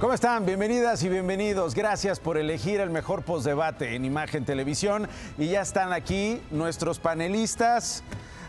¿Cómo están? Bienvenidas y bienvenidos. Gracias por elegir el mejor postdebate en Imagen Televisión. Y ya están aquí nuestros panelistas.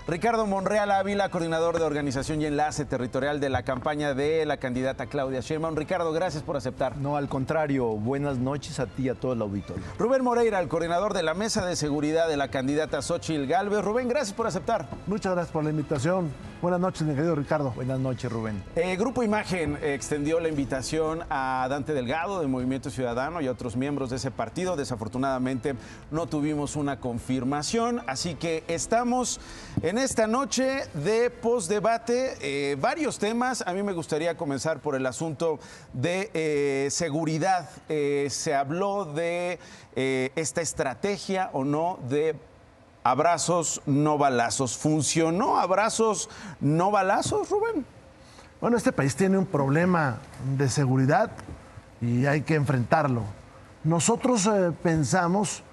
Ricardo Monreal Ávila, coordinador de organización y enlace territorial de la campaña de la candidata Claudia Sheinbaum. Ricardo, gracias por aceptar. No, al contrario, buenas noches a ti y a todo el auditorio. Rubén Moreira, el coordinador de la mesa de seguridad de la candidata Xochitl Galvez. Rubén, gracias por aceptar. Muchas gracias por la invitación. Buenas noches, mi querido Ricardo. Buenas noches, Rubén. Eh, Grupo Imagen extendió la invitación a Dante Delgado de Movimiento Ciudadano y a otros miembros de ese partido. Desafortunadamente no tuvimos una confirmación, así que estamos en esta noche de postdebate. Eh, varios temas. A mí me gustaría comenzar por el asunto de eh, seguridad. Eh, se habló de eh, esta estrategia o no de abrazos, no balazos. ¿Funcionó abrazos, no balazos, Rubén? Bueno, este país tiene un problema de seguridad y hay que enfrentarlo. Nosotros pensamos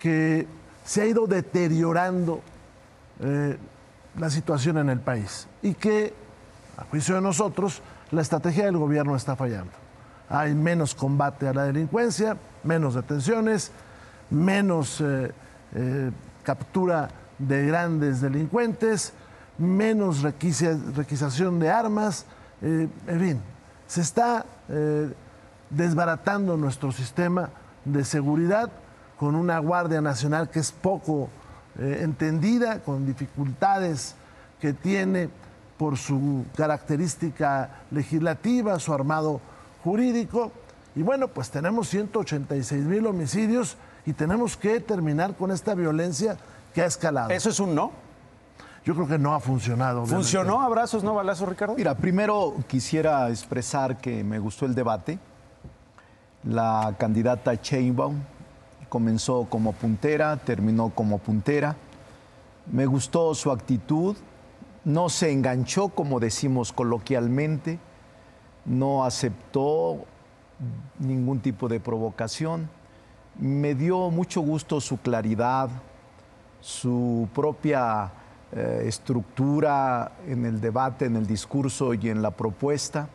que se ha ido deteriorando eh, la situación en el país y que, a juicio de nosotros, la estrategia del gobierno está fallando. Hay menos combate a la delincuencia, menos detenciones, menos eh, eh, captura de grandes delincuentes, menos requisa- requisación de armas, en fin, se está desbaratando nuestro sistema de seguridad con una Guardia Nacional que es poco eh, entendida, con dificultades que tiene por su característica legislativa, su armado jurídico. Y bueno, pues tenemos 186 mil homicidios y tenemos que terminar con esta violencia que ha escalado. ¿Eso es un no? Yo creo que no ha funcionado. obviamente. ¿Funcionó abrazos, no balazos, Ricardo? Mira, primero quisiera expresar que me gustó el debate. La candidata Sheinbaum comenzó como puntera, terminó como puntera. Me gustó su actitud, no se enganchó, como decimos coloquialmente, no aceptó ningún tipo de provocación. Me dio mucho gusto su claridad, su propia eh, estructura en el debate, en el discurso y en la propuesta.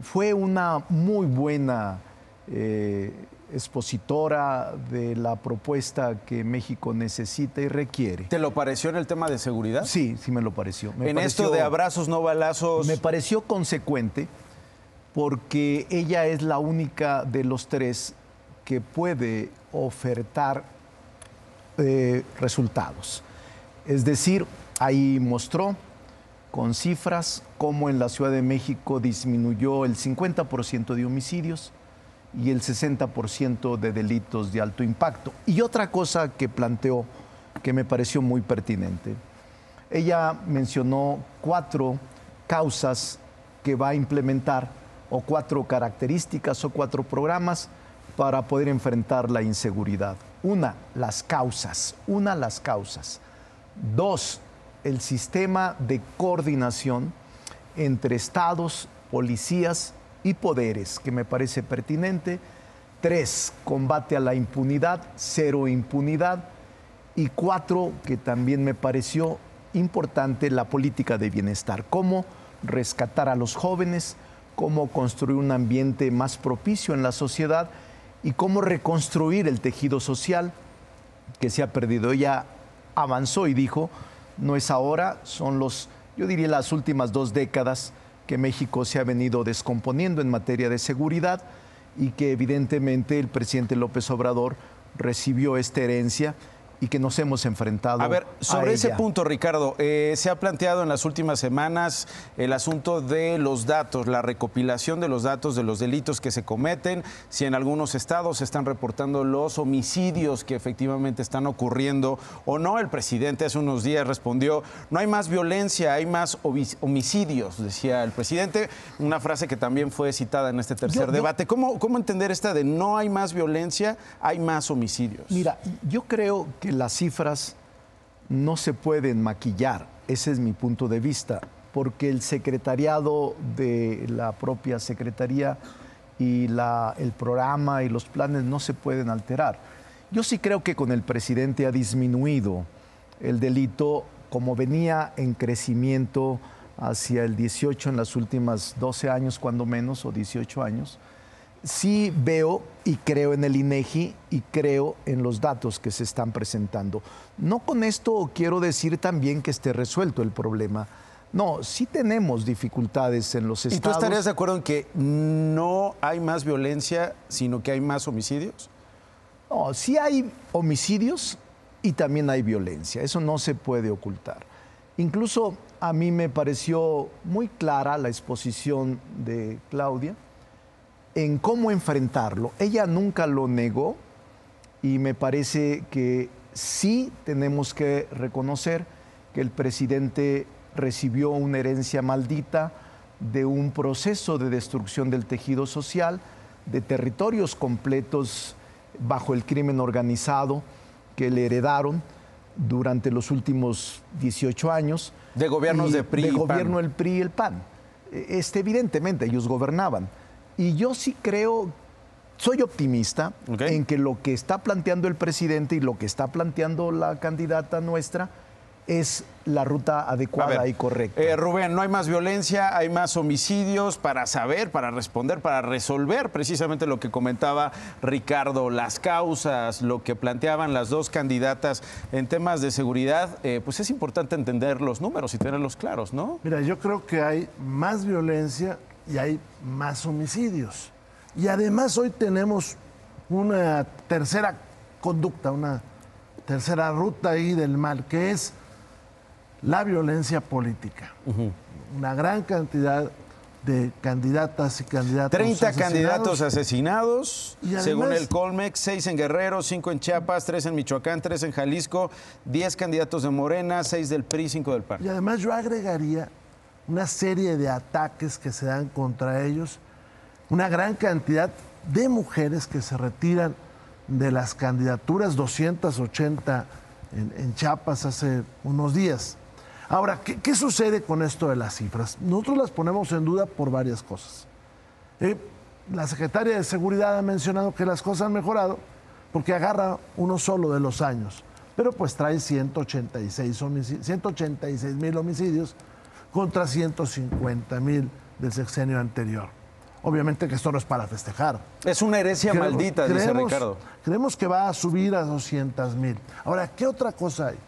Fue una muy buena eh, expositora de la propuesta que México necesita y requiere. ¿Te lo pareció en el tema de seguridad? Sí, sí me lo pareció. Me en pareció- esto de abrazos, no balazos. me pareció consecuente porque ella es la única de los tres que puede ofertar eh, resultados. Es decir, ahí mostró con cifras cómo en la Ciudad de México disminuyó el 50% de homicidios y el 60% de delitos de alto impacto. Y otra cosa que planteó que me pareció muy pertinente. Ella mencionó cuatro causas que va a implementar o cuatro características o cuatro programas para poder enfrentar la inseguridad. Una, las causas. Una, las causas. Dos, el sistema de coordinación entre estados, policías y poderes, que me parece pertinente. Tres, combate a la impunidad, cero impunidad. Y cuatro, que también me pareció importante, la política de bienestar. Cómo rescatar a los jóvenes, cómo construir un ambiente más propicio en la sociedad y cómo reconstruir el tejido social que se ha perdido. Ella avanzó y dijo, no es ahora, son los, yo diría, las últimas dos décadas que México se ha venido descomponiendo en materia de seguridad y que evidentemente el presidente López Obrador recibió esta herencia y que nos hemos enfrentado. A ver, sobre ese ella. punto, Ricardo, eh, se ha planteado en las últimas semanas el asunto de los datos, la recopilación de los datos de los delitos que se cometen, si en algunos estados se están reportando los homicidios que efectivamente están ocurriendo o no. El presidente hace unos días respondió, no hay más violencia, hay más homi- homicidios, decía el presidente, una frase que también fue citada en este tercer Yo- yo- debate. ¿Cómo, ¿Cómo entender esta de no hay más violencia, hay más homicidios? Mira, yo creo que las cifras no se pueden maquillar, ese es mi punto de vista, porque el secretariado de la propia Secretaría y la- el programa y los planes no se pueden alterar. Yo sí creo que con el presidente ha disminuido el delito como venía en crecimiento hacia el 18 en las últimas 12 años, cuando menos, o 18 años, sí veo y creo en el INEGI y creo en los datos que se están presentando. No con esto quiero decir también que esté resuelto el problema. No, sí tenemos dificultades en los estados. ¿Y tú estarías de acuerdo en que no hay más violencia, sino que hay más homicidios? No, sí hay homicidios y también hay violencia. Eso no se puede ocultar. Incluso a mí me pareció muy clara la exposición de Claudia en cómo enfrentarlo. Ella nunca lo negó y me parece que sí tenemos que reconocer que el presidente recibió una herencia maldita de un proceso de destrucción del tejido social, de territorios completos bajo el crimen organizado que le heredaron durante los últimos 18 años. De gobiernos de PRI. De gobierno el PRI y el PAN. Este, evidentemente, ellos gobernaban. Y yo sí creo, soy optimista en que lo que está planteando el presidente y lo que está planteando la candidata nuestra es la ruta adecuada y correcta. Eh, Rubén, no hay más violencia, hay más homicidios para saber, para responder, para resolver precisamente lo que comentaba Ricardo, las causas, lo que planteaban las dos candidatas en temas de seguridad, eh, pues es importante entender los números y tenerlos claros, ¿no? Mira, yo creo que hay más violencia y hay más homicidios. Y además hoy tenemos una tercera conducta, una tercera ruta ahí del mal, que es la violencia política. Una gran cantidad de candidatas y candidatos 30 candidatos asesinados, según el Colmex, 6 en Guerrero, 5 en Chiapas, 3 en Michoacán, 3 en Jalisco, 10 candidatos de Morena, 6 del PRI, 5 del PAN. Y además yo agregaría una serie de ataques que se dan contra ellos, una gran cantidad de mujeres que se retiran de las candidaturas, 280 en, en Chiapas hace unos días. Ahora, ¿qué, sucede con esto de las cifras? Nosotros las ponemos en duda por varias cosas. Eh, la secretaria de Seguridad ha mencionado que las cosas han mejorado porque agarra uno solo de los años, pero pues trae 186 mil homicidios contra 150 mil del sexenio anterior. Obviamente que esto no es para festejar. Es una herencia maldita, dice Ricardo. Creemos que va a subir a 200 mil. Ahora, ¿qué otra cosa hay?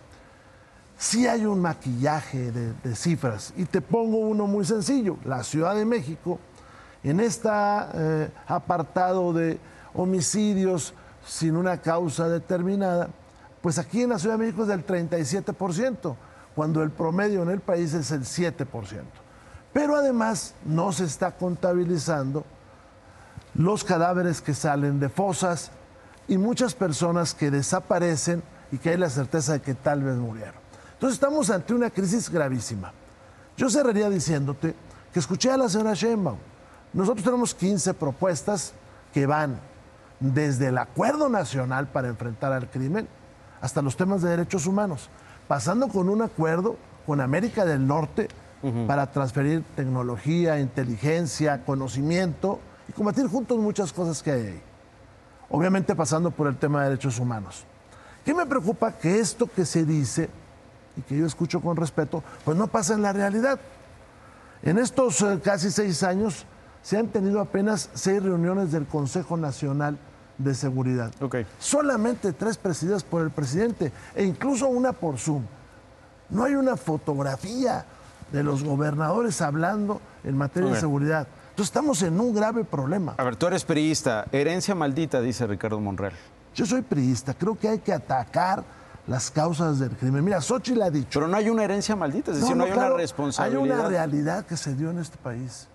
sí hay un maquillaje de, cifras. Y te pongo uno muy sencillo. La Ciudad de México, en este apartado de homicidios sin una causa determinada, pues aquí en la Ciudad de México es del 37%, cuando el promedio en el país es el 7%. Pero además no se está contabilizando los cadáveres que salen de fosas y muchas personas que desaparecen y que hay la certeza de que tal vez murieron. Entonces estamos ante una crisis gravísima. Yo cerraría diciéndote que escuché a la señora Sheinbaum. Nosotros tenemos 15 propuestas que van desde el acuerdo nacional para enfrentar al crimen hasta los temas de derechos humanos, pasando con un acuerdo con América del Norte para transferir tecnología, inteligencia, conocimiento y combatir juntos muchas cosas que hay ahí. Obviamente pasando por el tema de derechos humanos. ¿Qué me preocupa? Que esto que se dice y que yo escucho con respeto, pues no pasa en la realidad. En estos eh, casi seis años se han tenido apenas seis reuniones del Consejo Nacional de Seguridad. Solamente tres presididas por el presidente e incluso una por Zoom. No hay una fotografía de los gobernadores hablando en materia de seguridad. Entonces estamos en un grave problema. A ver, tú eres priista, herencia maldita, dice Ricardo Monreal. Yo soy priista, creo que hay que atacar las causas del crimen. Mira, Xochitl ha dicho. Pero no hay una herencia maldita, es decir, no, hay una responsabilidad. Hay una realidad que se dio en este país.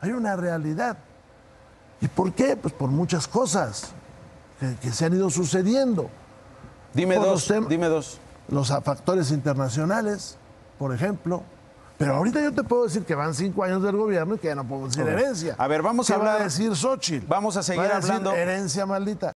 Hay una realidad. ¿Y por qué? Pues por muchas cosas que, se han ido sucediendo. Dime dos, dime dos. Los factores internacionales, por ejemplo. Pero ahorita yo te puedo decir que van cinco años del gobierno y que ya no puedo decir herencia. A ver, vamos a hablar. Va a decir Xochitl? Vamos a seguir hablando. Herencia maldita.